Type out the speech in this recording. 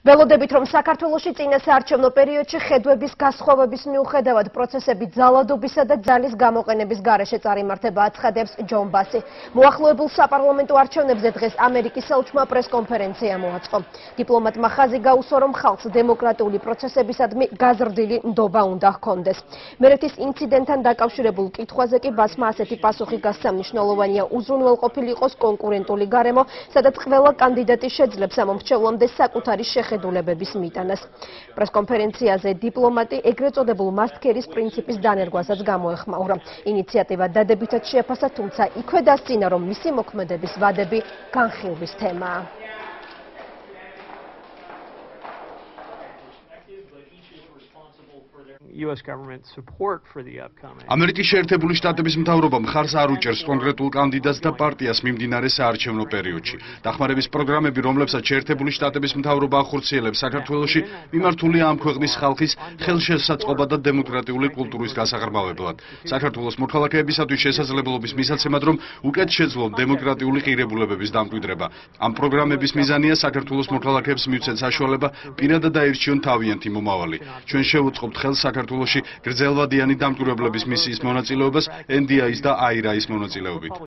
ველოდებით რომ საქართველოსი წინა საარჩევნო პერიოდში ხედვების გასხოვების მიუხედავად პროცესები ძალადობისა და ძალის გამოყენების გარეშე წარიმართება აცხადებს ჯონ ბასი. მოახლოებულ საპარლამენტო არჩევნებზე დღეს ამერიკის ელჩმა პრესკონფერენცია მოაწყო. დიპლომატმა ხაზი გაუსვა რომ ხალხს დემოკრატიული პროცესებისადმი გაზრდილი ნდობა უნდა ჰქონდეს. მერეთის ინციდენტთან დაკავშირებულ კითხვაზე კი ბასმა ასეთი პასუხი გასცა მნიშვნელოვანია უზრუნველყოფილი იყოს კონკურენტული გარემო, სადაც ყველა კანდიდატი შეძლებს ამ მომრჩევლამდე საკუთარი შეხ შეხედულებების მიტანას. პრესკონფერენციაზე დიპლომატი ეგრეთ წოდებულ მასტკერის პრინციპის დანერგვასაც გამოეხმაურა. ინიციატივა დადებითად შეაფასა, თუმცა იქვე დასწინა, რომ მისი მოქმედების ვადები განხილვის თემაა. ამერიკის შეერთებული შტატების მთავრობა მხარს არ უჭერს კონკრეტულ კანდიდატს და პარტიას მიმდინარე საარჩევნო პერიოდში. დახმარების პროგრამები, რომლებსაც შეერთებული შტატების მთავრობა ახორციელებს საქართველოში, მიმართულია ამ ქვეყნის ხალხის ხელშესაწყობა და დემოკრატიული კულტურის გასაღრმავებლად. საქართველოს მოქალაქეებისათვის შესაძლებლობის მისაცემად, რომ უკეთ შეძლონ დემოკრატიული ღირებულებების დამკვიდრება. ამ პროგრამების მიზანია საქართველოს მოქალაქეებს მივცენ საშუალება პირადად დაირჩიონ თავიანთი მომავალი. ჩვენ შევუწყობთ ხელს საქართველოს საქართველოში გრძელვადიანი დამკვირვებლების მისიის მონაწილეობას NDI-ის და AIRA-ის მონაწილეობით.